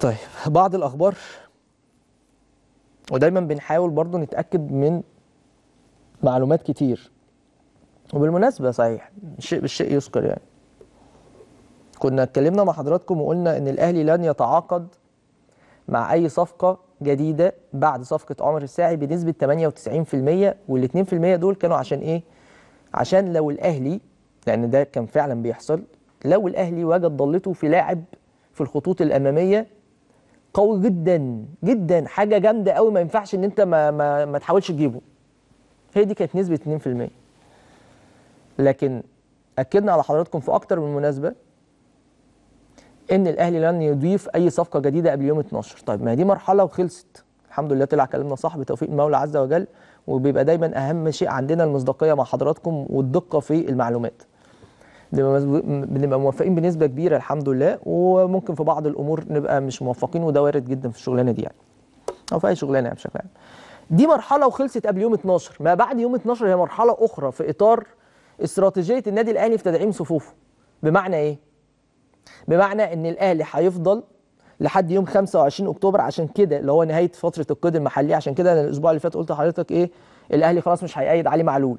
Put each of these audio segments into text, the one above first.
طيب بعض الأخبار. ودايما بنحاول برضو نتأكد من معلومات كتير. وبالمناسبة صحيح الشيء بالشيء يذكر يعني. كنا اتكلمنا مع حضراتكم وقلنا إن الأهلي لن يتعاقد مع أي صفقة جديدة بعد صفقة عمر الساعي بنسبة 98% وال 2% دول كانوا عشان إيه؟ عشان لو الأهلي لأن ده كان فعلا بيحصل لو الأهلي وجد ضلته في لاعب في الخطوط الأمامية قوي جدا جدا حاجة جامدة قوي ما ينفعش إن أنت ما ما, ما تحاولش تجيبه. هي دي كانت نسبة 2% لكن أكدنا على حضراتكم في أكتر من مناسبة إن الأهلي لن يضيف أي صفقة جديدة قبل يوم 12 طيب ما دي مرحلة وخلصت. الحمد لله طلع كلامنا صح بتوفيق المولى عز وجل وبيبقى دايما أهم شيء عندنا المصداقية مع حضراتكم والدقة في المعلومات. بنبقى بنبقى موفقين بنسبة كبيرة الحمد لله. وممكن في بعض الأمور نبقى مش موفقين وده وارد جدا في الشغلانة دي يعني. أو في أي شغلانة يعني بشكل عام. دي مرحلة وخلصت قبل يوم 12 ما بعد يوم 12 هي مرحلة أخرى في إطار استراتيجية النادي الأهلي في تدعيم صفوفه. بمعنى إيه؟ بمعنى إن الأهلي هيفضل لحد يوم 25 أكتوبر. عشان كده اللي هو نهاية فترة القيد المحلي. عشان كده أنا الأسبوع اللي فات قلت لحضرتك إيه؟ الأهلي خلاص مش هيأيد علي معلول.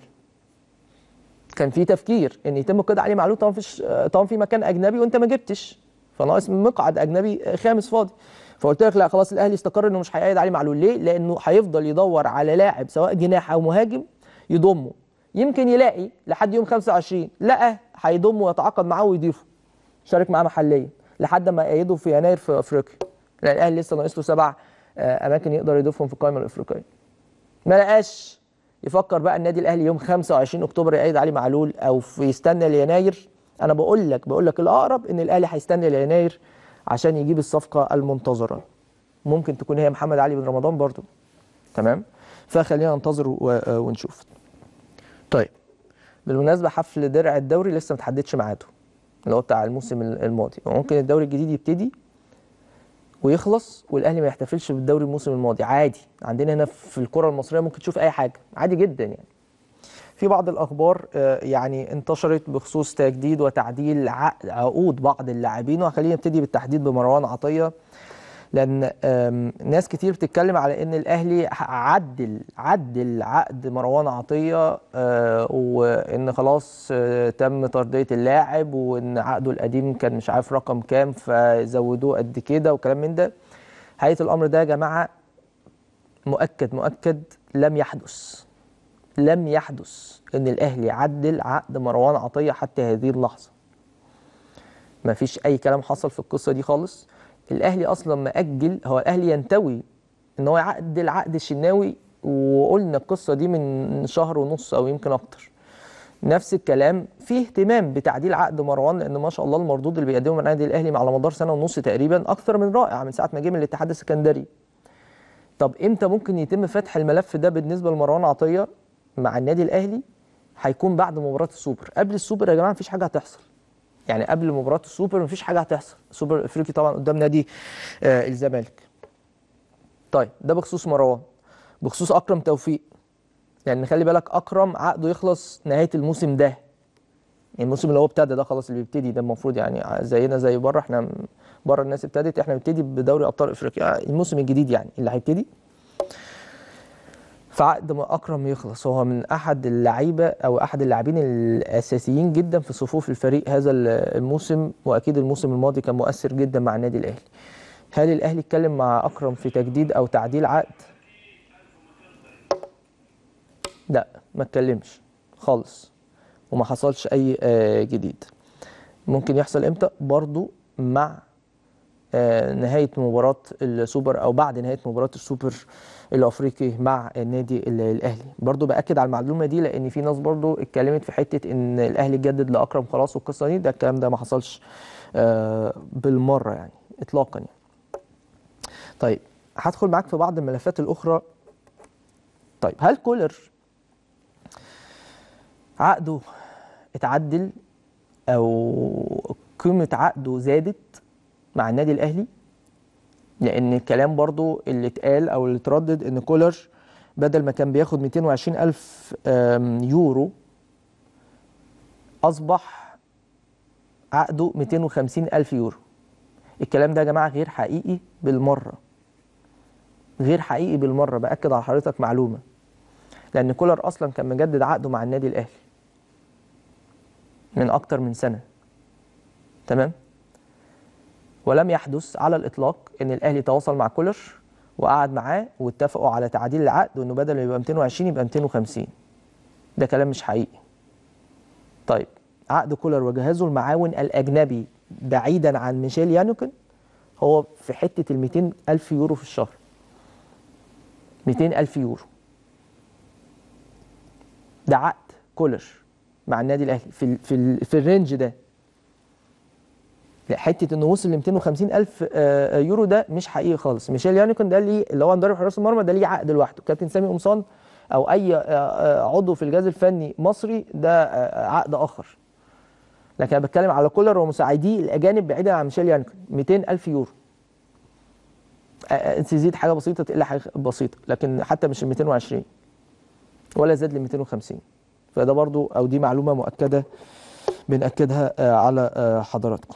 كان في تفكير إن يتم القيد علي معلول طبعا فيش طبعا في مكان أجنبي وأنت ما جبتش. فناقص مقعد أجنبي خامس فاضي. فقلت لك لا خلاص الأهلي استقر إنه مش هيأيد علي معلول. ليه؟ لأنه هيفضل يدور على لاعب سواء جناح أو مهاجم يضمه. يمكن يلاقي لحد يوم 25 لقى هيضمه ويتعاقد معاه ويضيفه. شارك معاه محليا لحد ما يأيده في يناير في أفريقيا. لأن الأهلي لسه ناقص له سبع أماكن يقدر يضيفهم في القائمة الأفريقية. ما لقاش. يفكر بقى النادي الأهلي يوم 25 أكتوبر يأيد علي معلول أو في يستنى ليناير. أنا بقول لك بقول لك الأقرب إن الأهلي هيستنى ليناير عشان يجيب الصفقة المنتظرة. ممكن تكون هي محمد علي بن رمضان برضو. تمام؟ فخلينا ننتظر ونشوف. طيب بالمناسبة حفل درع الدوري لسه ما تحددش ميعاده اللي هو بتاع الموسم الماضي. وممكن الدوري الجديد يبتدي ويخلص والأهلي ما يحتفلش بالدوري الموسم الماضي. عادي. عندنا هنا في الكرة المصرية ممكن تشوف أي حاجة. عادي جدا يعني. في بعض الأخبار يعني انتشرت بخصوص تجديد وتعديل عقود بعض اللاعبين. وخلينا نبتدي بالتحديد بمروان عطية. لأن ناس كتير بتتكلم على إن الأهلي عدل عدل عقد مروان عطية وإن خلاص تم ترضية اللاعب وإن عقده القديم كان مش عارف رقم كام فزودوه قد كده وكلام من ده. حقيقة الأمر ده يا جماعة مؤكد مؤكد لم يحدث. لم يحدث إن الأهلي عدل عقد مروان عطية حتى هذه اللحظة. ما فيش أي كلام حصل في القصة دي خالص. الأهلي أصلا مأجل هو الأهلي ينتوي إن هو يعدل عقد الشناوي وقلنا القصة دي من شهر ونص أو يمكن أكتر. نفس الكلام في اهتمام بتعديل عقد مروان لأن ما شاء الله المردود اللي بيقدمه من النادي الأهلي على مدار سنة ونص تقريبا أكثر من رائع من ساعة ما جه من الاتحاد السكندري. طب إمتى ممكن يتم فتح الملف ده بالنسبة لمروان عطية مع النادي الأهلي؟ هيكون بعد مباراة السوبر. قبل السوبر يا جماعة مفيش حاجة هتحصل. يعني قبل مباراة السوبر مفيش حاجة هتحصل. السوبر الافريقي طبعا قدام نادي آه الزمالك. طيب ده بخصوص مروان. بخصوص أكرم توفيق. يعني خلي بالك أكرم عقده يخلص نهاية الموسم ده. يعني الموسم اللي هو ابتدى ده خلاص اللي بيبتدي ده المفروض يعني زينا زي بره إحنا بره الناس ابتدت إحنا بنبتدي بدوري أبطال إفريقيا. الموسم الجديد يعني اللي هيبتدي فعقد ما أكرم يخلص. هو من أحد اللعيبة أو أحد اللاعبين الأساسيين جدا في صفوف الفريق هذا الموسم وأكيد الموسم الماضي كان مؤثر جدا مع النادي الأهلي. هل الأهلي اتكلم مع أكرم في تجديد أو تعديل عقد؟ لا ما اتكلمش خالص وما حصلش أي جديد. ممكن يحصل إمتى؟ برضو مع نهاية مباراة السوبر أو بعد نهاية مباراة السوبر الأفريقي مع النادي الأهلي. برضو بأكد على المعلومة دي لأن في ناس برضو اتكلمت في حتة إن الأهلي جدد لأكرم خلاص والقصة دي. ده الكلام ده ما حصلش بالمرة يعني اطلاقا يعني. طيب هدخل معاك في بعض الملفات الأخرى. طيب هل كولر عقده اتعدل أو قيمة عقده زادت؟ مع النادي الأهلي لأن الكلام برضو اللي اتقال أو اللي اتردد إن كولر بدل ما كان بياخد 220 ألف يورو أصبح عقده 250 ألف يورو. الكلام ده يا جماعة غير حقيقي بالمرة. غير حقيقي بالمرة بأكد على حضرتك معلومة. لأن كولر أصلا كان مجدد عقده مع النادي الأهلي من أكتر من سنة. تمام؟ ولم يحدث على الإطلاق إن الأهلي تواصل مع كولر وقعد معاه واتفقوا على تعديل العقد وإنه بدل ما يبقى 220 يبقى 250 ده كلام مش حقيقي. طيب عقد كولر وجهازه المعاون الأجنبي بعيدا عن ميشيل يانوكن هو في حتة ال 200 ألف يورو في الشهر. 200 ألف يورو. ده عقد كولر مع النادي الأهلي. في ال في ال في ال range ده حتة إنه وصل ل 250 ألف آه، يورو ده مش حقيقي خالص. ميشيل يانيكون ده ليه اللي هو مدرب حراس المرمى ده ليه عقد لوحده. كابتن سامي قمصان أو أي آه، آه، عضو في الجهاز الفني مصري ده آه، عقد آخر. لكن أنا بتكلم على كولر ومساعديه الأجانب بعيدا عن ميشيل يانيكون. 200 ألف يورو. آه، آه، تزيد حاجة بسيطة تقل حاجة بسيطة لكن حتى مش ال 220 ولا زاد ل 250 فده برضو أو دي معلومة مؤكدة بنأكدها آه، على آه، حضراتكم.